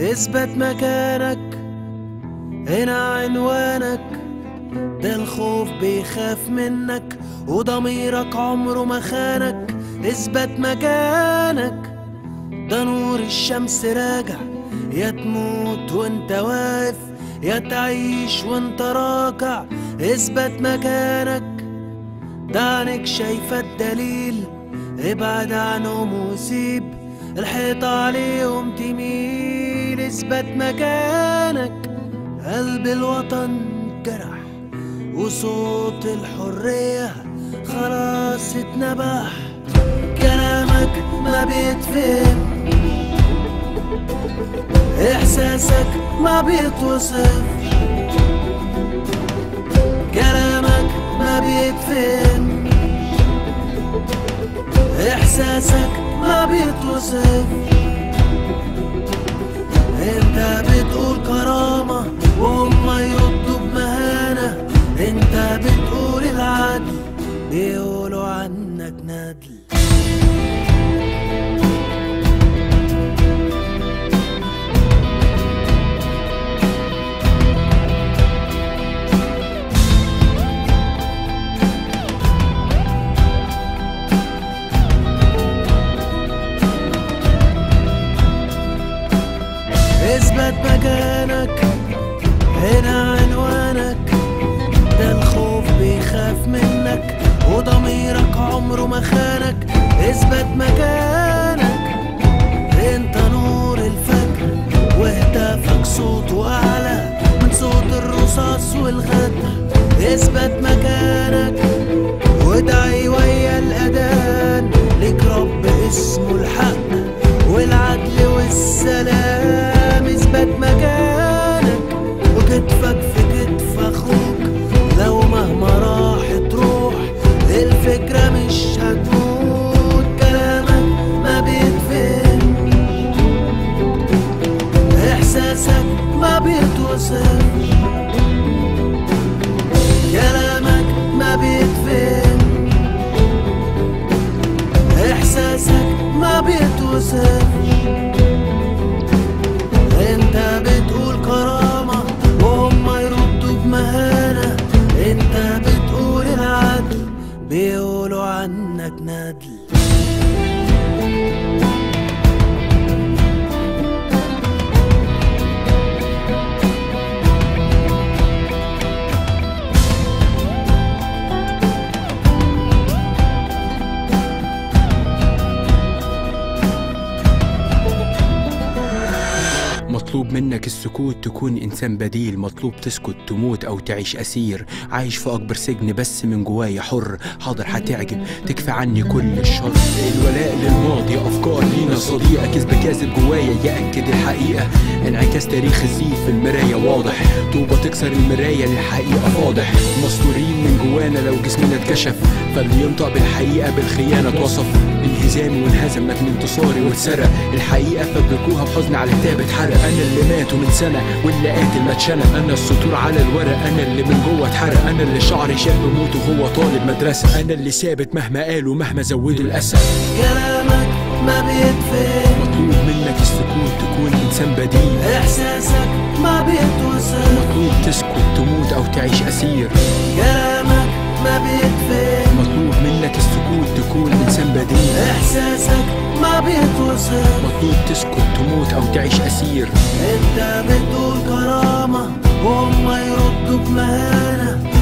اثبت مكانك هنا عنوانك. ده الخوف بيخاف منك وضميرك عمره ما خانك. اثبت مكانك ده نور الشمس راجع. يا تموت وانت واقف يا تعيش وانت راكع. اثبت مكانك ده عينك شايفة الدليل. ابعد عنهم وسيب الحيطة عليهم تميل. اثبت مكانك قلب الوطن جرح وصوت الحرية خلاص اتنبح. كلامك ما بيتفهم إحساسك ما بيتوصف. كلامك ما بيتفهم إحساسك ما بيتوصف. انت بتقول كرامة وهم يردوا بمهانة انت بتقول العدل بيقولوا عنك ندل اثبت مكانك هنا عنوانك. ده الخوف بيخاف منك وضميرك عمره ما خانك. اثبت مكانك انت نور الفجر وهتافك صوته أعلى من صوت الرصاص والغدر اثبت مكانك. ما بيتوصف كلامك ما بيتفهم. إحساسك ما بيتوصف أنت بتقول كرامة وهم يردوا بمهانة أنت بتقول العدل. بيقولوا عنك ندل مطلوب منك السكوت تكون إنسان بديل مطلوب تسكت تموت أو تعيش أسير. عايش في أكبر سجن بس من جوايا حر. حاضر هتعجب تكفي عني كل الشر. الولاء للماضي أفكار لينا صديقة. كذب كاذب جوايا يأكد الحقيقة. انعكاس تاريخ الزيف في المراية واضح. طوبة تكسر المراية للحقيقة فاضح. مستورين من جوانا لو جسمنا اتكشف. فاللي ينطق بالحقيقة بالخيانة اتوصف انهزامي وانهزمت من انتصاري واتسرق الحقيقة فبركوها بحزن على كتاب اتحرق. أنا اللي ماتوا من سنة واللي قاتل ما اتشنق أنا السطور على الورق أنا اللي من جوه اتحرق. أنا اللي شعري شاب موت وهو طالب مدرسة. أنا اللي ثابت مهما قالوا مهما زودوا الأسى. كلامك ما بيتفهم. مطلوب منك السكوت تكون إنسان بديل. إحساسك ما بيتوصف. مطلوب تسكت تموت أو تعيش أسير. كلامك ما بيتفهم. تكون إنسان بديل. إحساسك ما بيتوصف. مطلوب تسكت تموت أو تعيش أسير. أنت بتقول كرامة وهم يردوا بمهانة.